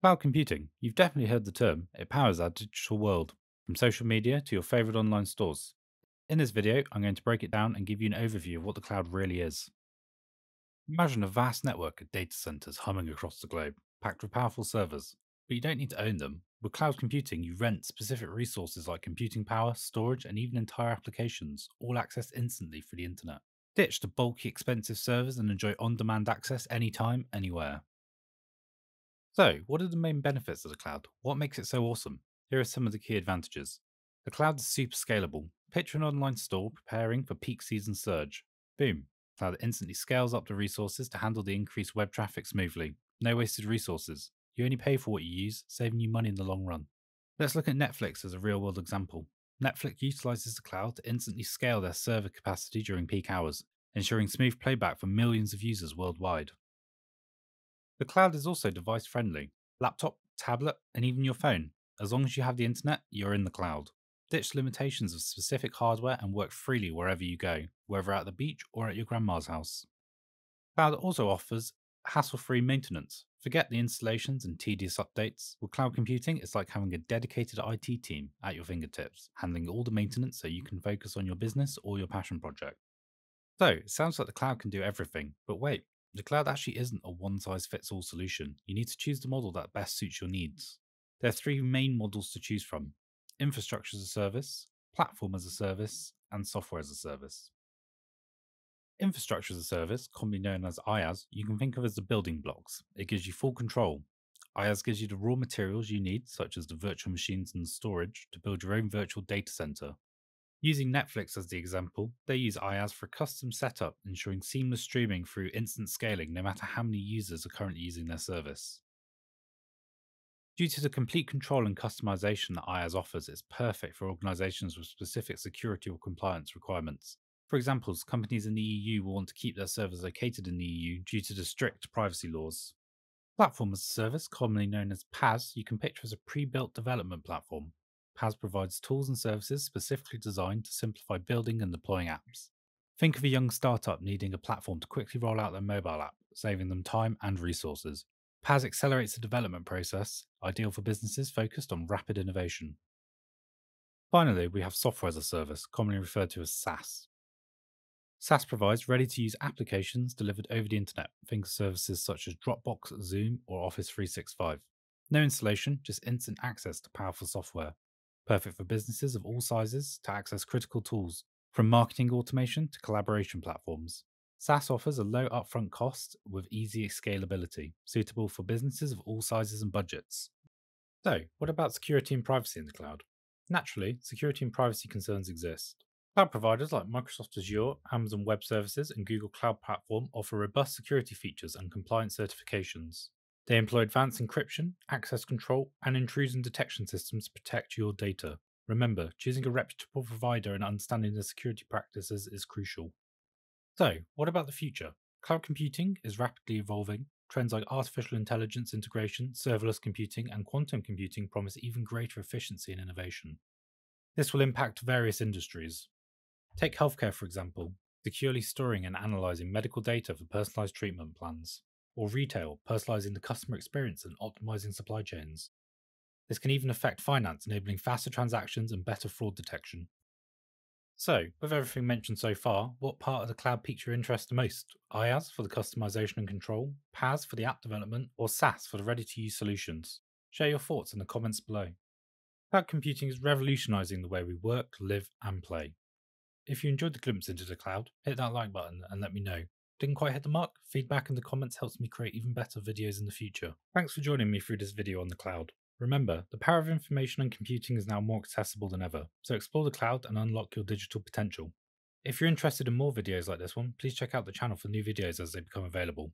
Cloud computing. You've definitely heard the term. It powers our digital world, from social media to your favorite online stores. In this video, I'm going to break it down and give you an overview of what the cloud really is. Imagine a vast network of data centers humming across the globe, packed with powerful servers. But you don't need to own them. With cloud computing, you rent specific resources like computing power, storage, and even entire applications, all accessed instantly through the internet. Ditch the bulky, expensive servers and enjoy on demand access anytime, anywhere. So, what are the main benefits of the cloud? What makes it so awesome? Here are some of the key advantages. The cloud is super scalable. Picture an online store preparing for peak season surge. Boom, Cloud instantly scales up the resources to handle the increased web traffic smoothly. No wasted resources. You only pay for what you use, saving you money in the long run. Let's look at Netflix as a real world example. Netflix utilizes the cloud to instantly scale their server capacity during peak hours, ensuring smooth playback for millions of users worldwide. The cloud is also device friendly. Laptop, tablet, and even your phone. As long as you have the internet, you're in the cloud. Ditch limitations of specific hardware and work freely wherever you go, whether at the beach or at your grandma's house. Cloud also offers hassle free maintenance. Forget the installations and tedious updates. With cloud computing, it's like having a dedicated IT team at your fingertips, handling all the maintenance so you can focus on your business or your passion project. So, it sounds like the cloud can do everything, but wait, the cloud actually isn't a one size fits all solution. You need to choose the model that best suits your needs. There are three main models to choose from infrastructure as a service, platform as a service, and software as a service. Infrastructure as a service, commonly known as IaaS, you can think of as the building blocks. It gives you full control. IaaS gives you the raw materials you need, such as the virtual machines and storage, to build your own virtual data center. Using Netflix as the example, they use IaaS for a custom setup, ensuring seamless streaming through instant scaling no matter how many users are currently using their service. Due to the complete control and customization that IaaS offers, it's perfect for organizations with specific security or compliance requirements. For example, companies in the EU will want to keep their servers located in the EU due to the strict privacy laws. Platform as a service, commonly known as PaaS, you can picture as a pre built development platform. PaaS provides tools and services specifically designed to simplify building and deploying apps. Think of a young startup needing a platform to quickly roll out their mobile app, saving them time and resources. PaaS accelerates the development process, ideal for businesses focused on rapid innovation. Finally, we have software as a service, commonly referred to as SaaS. SaaS provides ready to use applications delivered over the internet. Think of services such as Dropbox, Zoom, or Office 365. No installation, just instant access to powerful software. Perfect for businesses of all sizes to access critical tools, from marketing automation to collaboration platforms. SaaS offers a low upfront cost with easy scalability, suitable for businesses of all sizes and budgets. So, what about security and privacy in the cloud? Naturally, security and privacy concerns exist. Cloud providers like Microsoft Azure, Amazon Web Services, and Google Cloud Platform offer robust security features and compliance certifications. They employ advanced encryption, access control, and intrusion detection systems to protect your data. Remember, choosing a reputable provider and understanding their security practices is crucial. So, what about the future? Cloud computing is rapidly evolving. Trends like artificial intelligence integration, serverless computing, and quantum computing promise even greater efficiency and innovation. This will impact various industries. Take healthcare, for example, securely storing and analyzing medical data for personalized treatment plans, or retail, personalizing the customer experience and optimizing supply chains. This can even affect finance, enabling faster transactions and better fraud detection. So, with everything mentioned so far, what part of the cloud piques your interest the most? IaaS for the customization and control, PaaS for the app development, or SaaS for the ready to use solutions? Share your thoughts in the comments below. Cloud computing is revolutionizing the way we work, live, and play. If you enjoyed the glimpse into the cloud, hit that like button and let me know. Didn't quite hit the mark? Feedback in the comments helps me create even better videos in the future. Thanks for joining me through this video on the cloud. Remember, the power of information and computing is now more accessible than ever, so explore the cloud and unlock your digital potential. If you're interested in more videos like this one, please check out the channel for new videos as they become available.